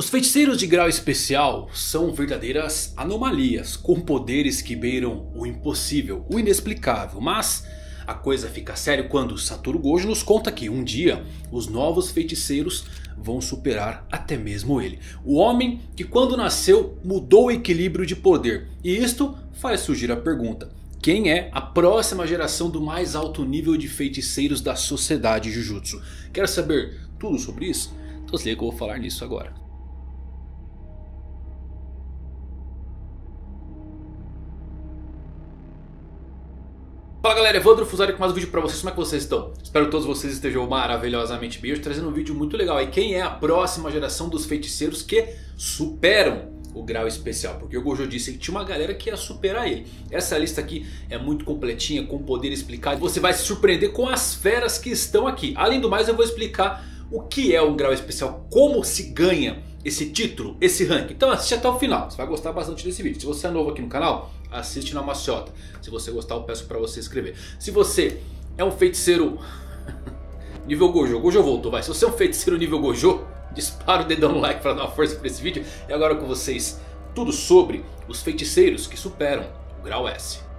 Os feiticeiros de grau especial são verdadeiras anomalias, com poderes que beiram o impossível, o inexplicável. Mas a coisa fica séria quando Satoru Gojo nos conta que um dia os novos feiticeiros vão superar até mesmo ele. O homem que quando nasceu mudou o equilíbrio de poder. E isto faz surgir a pergunta. Quem é a próxima geração do mais alto nível de feiticeiros da sociedade Jujutsu? Quer saber tudo sobre isso? Então se liga que eu vou falar nisso agora. Fala galera, Evandro Fusari com mais um vídeo pra vocês, como é que vocês estão? Espero que todos vocês estejam maravilhosamente bem, hoje trazendo um vídeo muito legal E quem é a próxima geração dos feiticeiros que superam o grau especial? Porque o Gojo disse que tinha uma galera que ia superar ele. Essa lista aqui é muito completinha, com poder explicado. Você vai se surpreender com as feras que estão aqui. Além do mais eu vou explicar o que é um grau especial, como se ganha esse título, esse rank. Então assiste até o final, você vai gostar bastante desse vídeo. Se você é novo aqui no canal, assiste na maciota. Se você gostar eu peço para você inscrever. Se você é um feiticeiro nível Gojo, Gojo voltou, vai. Se você é um feiticeiro nível Gojo, dispara o dedão no like para dar uma força para esse vídeo. E agora com vocês, tudo sobre os feiticeiros que superam o grau S.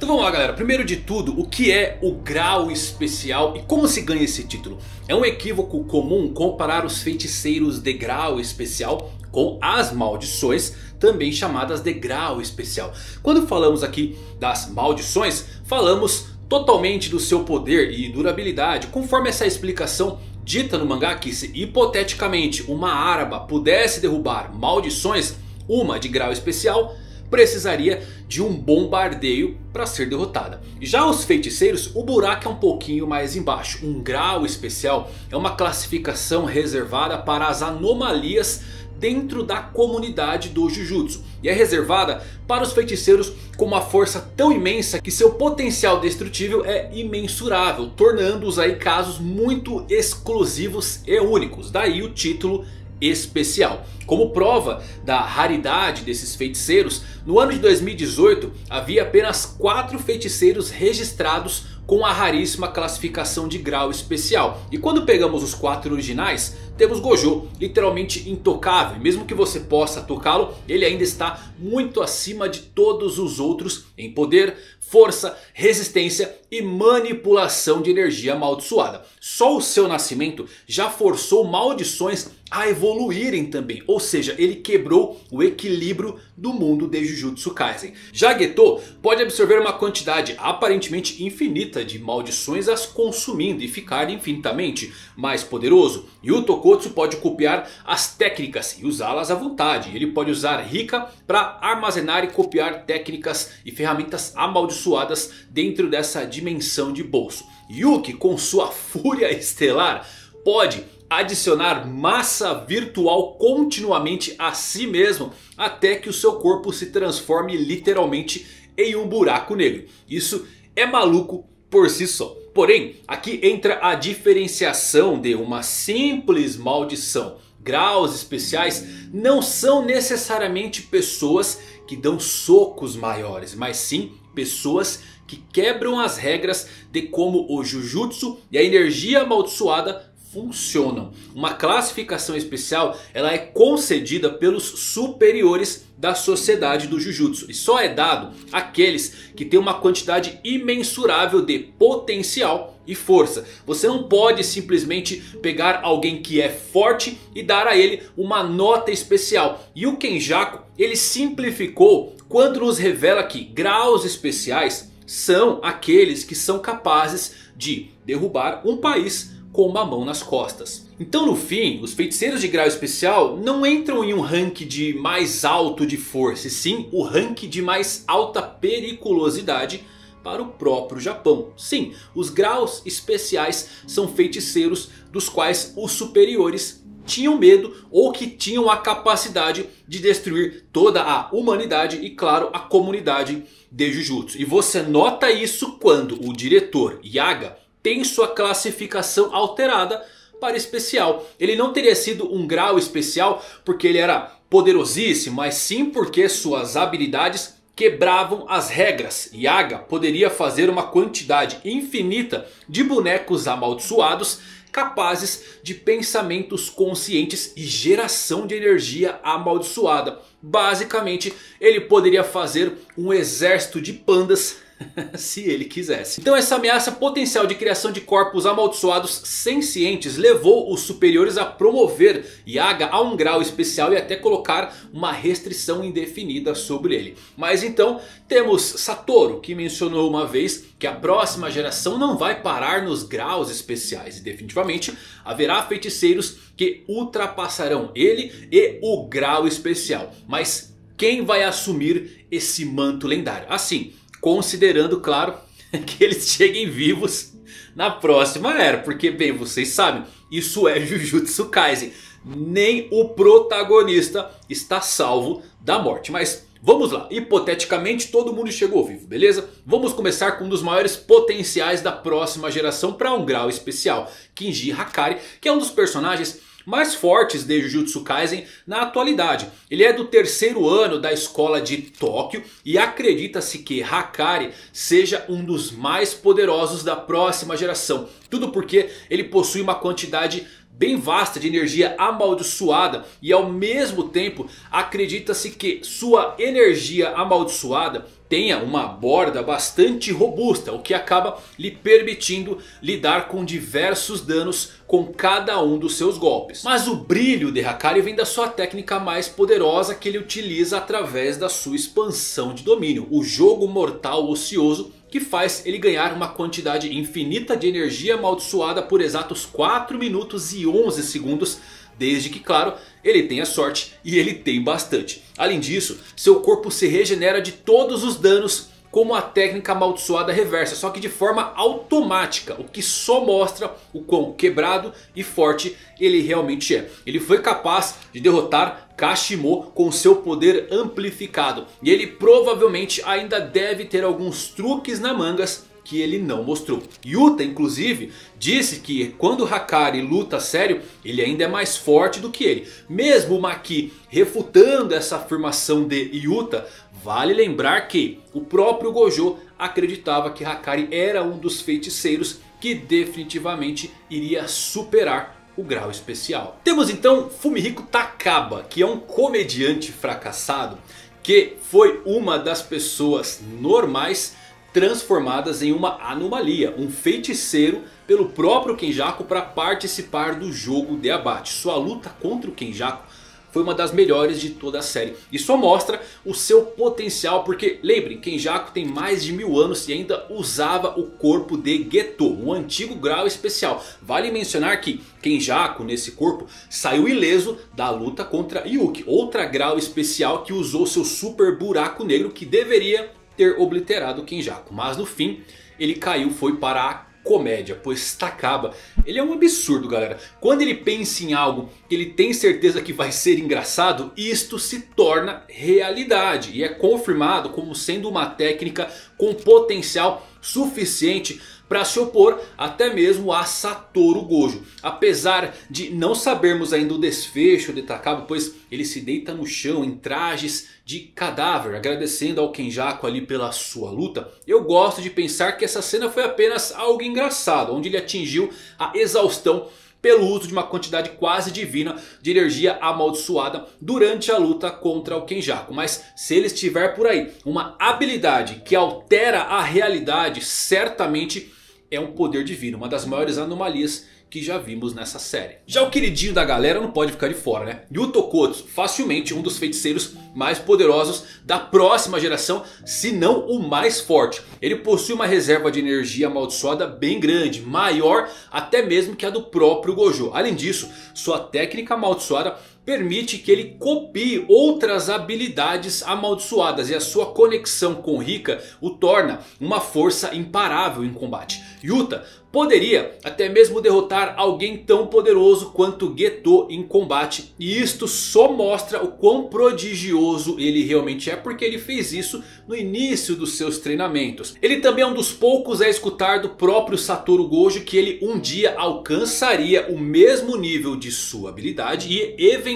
Então vamos lá galera, primeiro de tudo, o que é o grau especial e como se ganha esse título? É um equívoco comum comparar os feiticeiros de grau especial com as maldições, também chamadas de grau especial. Quando falamos aqui das maldições, falamos totalmente do seu poder e durabilidade, conforme essa explicação dita no mangá que se hipoteticamente uma araba pudesse derrubar maldições, uma de grau especial precisaria de um bombardeio para ser derrotada. Já os feiticeiros, o buraco é um pouquinho mais embaixo. Um grau especial é uma classificação reservada para as anomalias dentro da comunidade do Jujutsu. E é reservada para os feiticeiros com uma força tão imensa que seu potencial destrutível é imensurável. Tornando-os aí casos muito exclusivos e únicos. Daí o título especial. Como prova da raridade desses feiticeiros, no ano de 2018 havia apenas 4 feiticeiros registrados com a raríssima classificação de grau especial. E quando pegamos os 4 originais, temos Gojo literalmente intocável. Mesmo que você possa tocá-lo, ele ainda está muito acima de todos os outros em poder, força, resistência e manipulação de energia amaldiçoada. Só o seu nascimento já forçou maldições a evoluírem também. Ou seja, ele quebrou o equilíbrio do mundo de Jujutsu Kaisen. Já Geto pode absorver uma quantidade aparentemente infinita de maldições as consumindo e ficar infinitamente mais poderoso. E o Tokotsu pode copiar as técnicas e usá-las à vontade. Ele pode usar Rika para armazenar e copiar técnicas e ferramentas amaldiçoadas dentro dessa dimensão de bolso. Yuki com sua fúria estelar pode adicionar massa virtual continuamente a si mesmo até que o seu corpo se transforme literalmente em um buraco negro. Isso é maluco por si só. Porém, aqui entra a diferenciação de uma simples maldição. Graus especiais não são necessariamente pessoas que dão socos maiores, mas sim pessoas que quebram as regras de como o Jujutsu e a energia amaldiçoada funcionam. Uma classificação especial ela é concedida pelos superiores da sociedade do Jujutsu. E só é dado àqueles que têm uma quantidade imensurável de potencial e força. Você não pode simplesmente pegar alguém que é forte e dar a ele uma nota especial. E o Kenjaku ele simplificou quando nos revela que graus especiais são aqueles que são capazes de derrubar um país com uma mão nas costas. Então no fim, os feiticeiros de grau especial não entram em um rank de mais alto de força, e sim o rank de mais alta periculosidade para o próprio Japão. Sim, os graus especiais são feiticeiros dos quais os superiores tinham medo ou que tinham a capacidade de destruir toda a humanidade e claro a comunidade de Jujutsu. E você nota isso quando o diretor Yaga tem sua classificação alterada para especial. Ele não teria sido um grau especial porque ele era poderosíssimo, mas sim porque suas habilidades quebravam as regras. Yaga poderia fazer uma quantidade infinita de bonecos amaldiçoados capazes de pensamentos conscientes e geração de energia amaldiçoada. Basicamente ele poderia fazer um exército de pandas se ele quisesse. Então essa ameaça potencial de criação de corpos amaldiçoados sencientes levou os superiores a promover Yaga a um grau especial e até colocar uma restrição indefinida sobre ele. Mas então temos Satoru que mencionou uma vez que a próxima geração não vai parar nos graus especiais e definitivamente haverá feiticeiros que ultrapassarão ele e o grau especial. Mas quem vai assumir esse manto lendário? Assim, Considerando, claro, que eles cheguem vivos na próxima era. Porque, bem, vocês sabem, isso é Jujutsu Kaisen. Nem o protagonista está salvo da morte. Mas vamos lá, hipoteticamente todo mundo chegou vivo, beleza? Vamos começar com um dos maiores potenciais da próxima geração para um grau especial. Kinji Hakari, que é um dos personagens mais fortes de Jujutsu Kaisen na atualidade. Ele é do terceiro ano da escola de Tóquio e acredita-se que Hakari seja um dos mais poderosos da próxima geração. Tudo porque ele possui uma quantidade bem vasta de energia amaldiçoada e ao mesmo tempo acredita-se que sua energia amaldiçoada tenha uma borda bastante robusta, o que acaba lhe permitindo lidar com diversos danos com cada um dos seus golpes. Mas o brilho de Hakari vem da sua técnica mais poderosa que ele utiliza através da sua expansão de domínio, o jogo mortal ocioso que faz ele ganhar uma quantidade infinita de energia amaldiçoada por exatos 4 minutos e 11 segundos. Desde que, claro, ele tenha sorte e ele tem bastante. Além disso, seu corpo se regenera de todos os danos como a técnica amaldiçoada reversa, só que de forma automática, o que só mostra o quão quebrado e forte ele realmente é. Ele foi capaz de derrotar Kashimo com seu poder amplificado. E ele provavelmente ainda deve ter alguns truques na mangas que ele não mostrou. Yuta inclusive disse que quando Hakari luta sério ele ainda é mais forte do que ele. Mesmo Maki refutando essa afirmação de Yuta, vale lembrar que o próprio Gojo acreditava que Hakari era um dos feiticeiros que definitivamente iria superar o grau especial. Temos então Fumihiko Takaba, que é um comediante fracassado que foi uma das pessoas normais transformadas em uma anomalia, um feiticeiro pelo próprio Kenjaku para participar do jogo de abate. Sua luta contra o Kenjaku foi uma das melhores de toda a série. E só mostra o seu potencial porque lembrem, Kenjaku tem mais de mil anos e ainda usava o corpo de Geto, um antigo grau especial. Vale mencionar que Kenjaku nesse corpo saiu ileso da luta contra Yuki, outra grau especial que usou seu super buraco negro que deveria ter obliterado Kenjaku. Mas no fim ele caiu foi para a comédia, pois Takaba, ele é um absurdo galera. Quando ele pensa em algo que ele tem certeza que vai ser engraçado, isto se torna realidade. E é confirmado como sendo uma técnica com potencial suficiente para se opor até mesmo a Satoru Gojo. Apesar de não sabermos ainda o desfecho de Takaba, pois ele se deita no chão em trajes de cadáver, agradecendo ao Kenjaku ali pela sua luta. Eu gosto de pensar que essa cena foi apenas algo engraçado, onde ele atingiu a exaustão pelo uso de uma quantidade quase divina de energia amaldiçoada durante a luta contra o Kenjaku. Mas se ele estiver por aí, uma habilidade que altera a realidade certamente é um poder divino, uma das maiores anomalias que já vimos nessa série. Já o queridinho da galera não pode ficar de fora, né? Yuto facilmente um dos feiticeiros mais poderosos da próxima geração, se não o mais forte. Ele possui uma reserva de energia amaldiçoada bem grande, maior até mesmo que a do próprio Gojo. Além disso, sua técnica amaldiçoada permite que ele copie outras habilidades amaldiçoadas. E a sua conexão com Rika o torna uma força imparável em combate. Yuta poderia até mesmo derrotar alguém tão poderoso quanto Geto em combate. E isto só mostra o quão prodigioso ele realmente é porque ele fez isso no início dos seus treinamentos. Ele também é um dos poucos a escutar do próprio Satoru Gojo que ele um dia alcançaria o mesmo nível de sua habilidade e eventualmente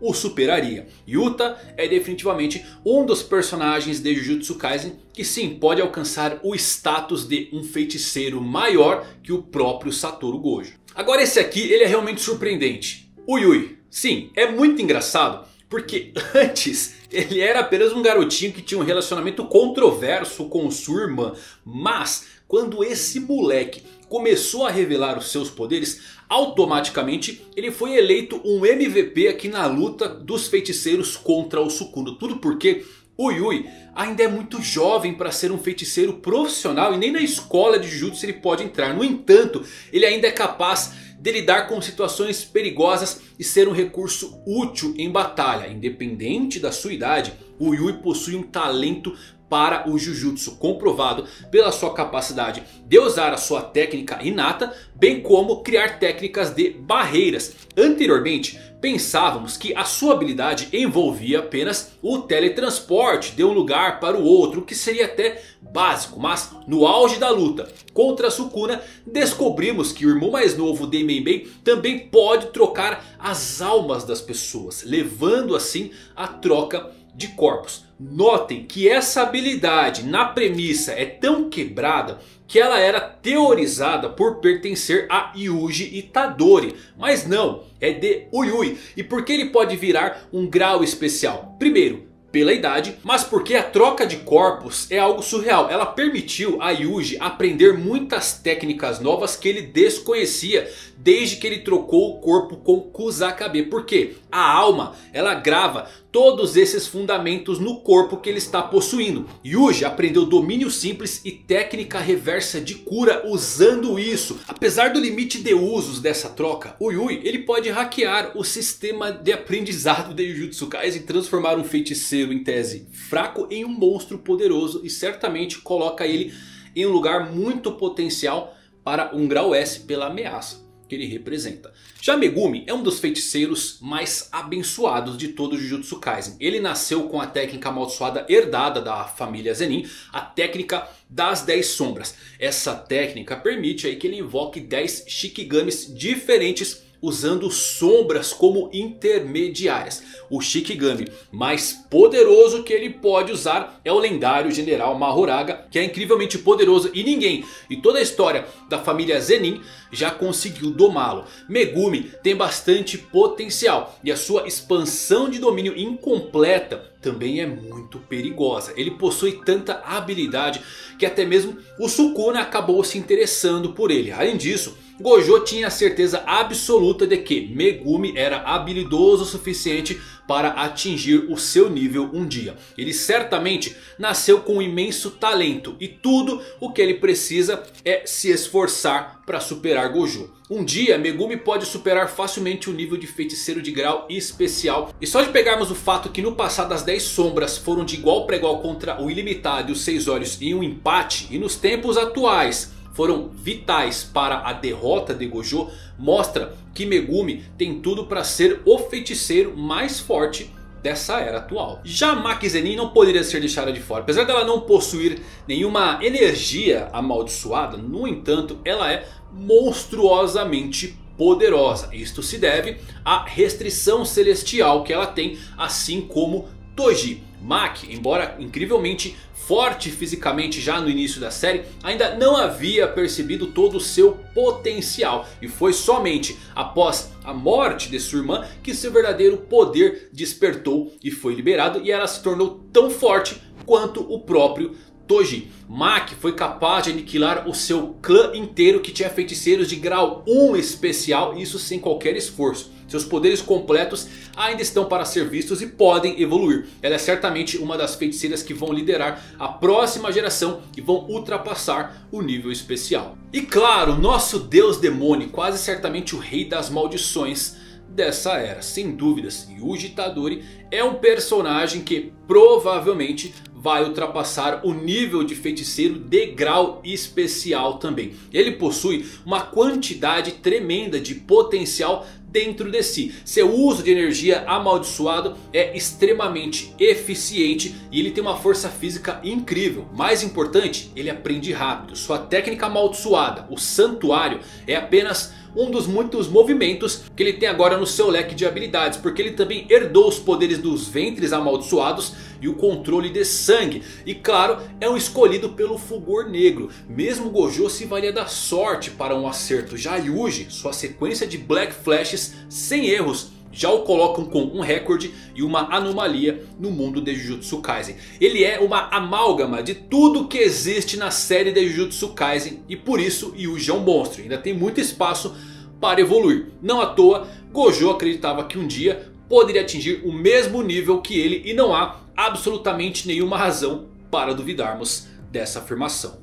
o superaria. Yuta é definitivamente um dos personagens de Jujutsu Kaisen que sim pode alcançar o status de um feiticeiro maior que o próprio Satoru Gojo. Agora esse aqui ele é realmente surpreendente. O Yui. Sim, é muito engraçado. Porque antes ele era apenas um garotinho que tinha um relacionamento controverso com sua irmã. Mas quando esse moleque começou a revelar os seus poderes, automaticamente ele foi eleito um MVP aqui na luta dos feiticeiros contra o Sukuna. Tudo porque o Yui ainda é muito jovem para ser um feiticeiro profissional e nem na escola de Jujutsu ele pode entrar. No entanto, ele ainda é capaz de lidar com situações perigosas e ser um recurso útil em batalha. Independente da sua idade, o Yui possui um talento para o Jujutsu, comprovado pela sua capacidade de usar a sua técnica inata, bem como criar técnicas de barreiras. Anteriormente, pensávamos que a sua habilidade envolvia apenas o teletransporte de um lugar para o outro, que seria até básico. Mas no auge da luta contra Sukuna, descobrimos que o irmão mais novo de Menbei também pode trocar as almas das pessoas, levando assim a troca de corpos. Notem que essa habilidade na premissa é tão quebrada que ela era teorizada por pertencer a Yuji Itadori. Mas não, é de Uyui. E por que ele pode virar um grau especial? Primeiro, pela idade, mas porque a troca de corpos é algo surreal. Ela permitiu a Yuji aprender muitas técnicas novas que ele desconhecia desde que ele trocou o corpo com Kusakabe. Porque a alma ela grava todos esses fundamentos no corpo que ele está possuindo. Yuji aprendeu domínio simples e técnica reversa de cura usando isso. Apesar do limite de usos dessa troca, o Yui ele pode hackear o sistema de aprendizado de Jujutsu Kaisen e transformar um feiticeiro em tese fraco em um monstro poderoso e certamente coloca ele em um lugar muito potencial para um grau S pela ameaça que ele representa. Já Megumi é um dos feiticeiros mais abençoados de todo o Jujutsu Kaisen. Ele nasceu com a técnica amaldiçoada herdada da família Zenin, a técnica das 10 sombras. Essa técnica permite aí que ele invoque 10 Shikigamis diferentes usando sombras como intermediárias. O Shikigami mais poderoso que ele pode usar é o lendário General Mahoraga, que é incrivelmente poderoso e ninguém e toda a história da família Zenin já conseguiu domá-lo. Megumi tem bastante potencial e a sua expansão de domínio incompleta também é muito perigosa. Ele possui tanta habilidade que até mesmo o Sukuna acabou se interessando por ele. Além disso, Gojo tinha a certeza absoluta de que Megumi era habilidoso o suficiente para atingir o seu nível um dia. Ele certamente nasceu com um imenso talento e tudo o que ele precisa é se esforçar para superar Gojo. Um dia Megumi pode superar facilmente o nível de feiticeiro de grau especial. E só de pegarmos o fato que no passado as 10 sombras foram de igual para igual contra o ilimitado e os 6 olhos em um empate. E nos tempos atuais foram vitais para a derrota de Gojo, mostra que Megumi tem tudo para ser o feiticeiro mais forte dessa era atual. Já Maki Zenin não poderia ser deixada de fora. Apesar dela não possuir nenhuma energia amaldiçoada, no entanto ela é monstruosamente poderosa. Isto se deve à restrição celestial que ela tem, assim como Toji. Maki, embora incrivelmente forte fisicamente já no início da série, ainda não havia percebido todo o seu potencial. E foi somente após a morte de sua irmã que seu verdadeiro poder despertou e foi liberado. E ela se tornou tão forte quanto o próprio Toji. Maki foi capaz de aniquilar o seu clã inteiro que tinha feiticeiros de grau 1 especial. Isso sem qualquer esforço. Seus poderes completos ainda estão para ser vistos e podem evoluir. Ela é certamente uma das feiticeiras que vão liderar a próxima geração e vão ultrapassar o nível especial. E claro, nosso deus demônio, quase certamente o rei das maldições dessa era. Sem dúvidas, Yuji Tadori é um personagem que provavelmente vai ultrapassar o nível de feiticeiro de grau especial também. Ele possui uma quantidade tremenda de potencial dentro de si. Seu uso de energia amaldiçoado é extremamente eficiente e ele tem uma força física incrível. Mais importante, ele aprende rápido. Sua técnica amaldiçoada, o santuário, é apenas um dos muitos movimentos que ele tem agora no seu leque de habilidades. Porque ele também herdou os poderes dos ventres amaldiçoados e o controle de sangue. E claro, é um escolhido pelo Fulgor Negro. Mesmo Gojo se valia da sorte para um acerto. Já Yuji, sua sequência de Black Flashes sem erros já o colocam com um recorde e uma anomalia no mundo de Jujutsu Kaisen. Ele é uma amálgama de tudo que existe na série de Jujutsu Kaisen e por isso Yuji é um monstro. Ainda tem muito espaço para evoluir. Não à toa, Gojo acreditava que um dia poderia atingir o mesmo nível que ele e não há absolutamente nenhuma razão para duvidarmos dessa afirmação.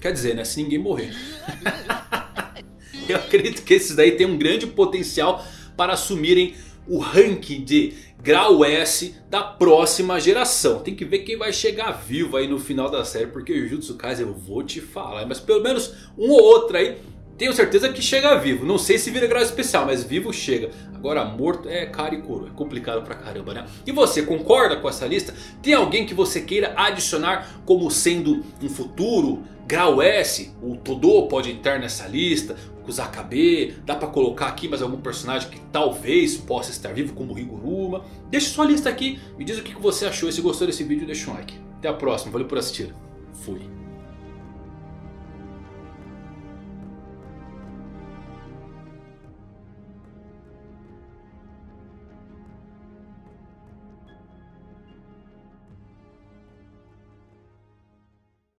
Quer dizer, né? Se ninguém morrer. Eu acredito que esses daí têm um grande potencial para assumirem o ranking de grau S da próxima geração. Tem que ver quem vai chegar vivo aí no final da série. Porque o Jujutsu Kaisen eu vou te falar. Mas pelo menos um ou outro aí tenho certeza que chega vivo. Não sei se vira grau especial, mas vivo chega. Agora morto é cara e couro. É complicado pra caramba, né? E você concorda com essa lista? Tem alguém que você queira adicionar como sendo um futuro grau S? O Todo pode entrar nessa lista. O Zakabe. Dá pra colocar aqui mais algum personagem que talvez possa estar vivo como Higuruma. Deixa sua lista aqui. Me diz o que você achou. Se gostou desse vídeo deixa um like. Até a próxima. Valeu por assistir. Fui.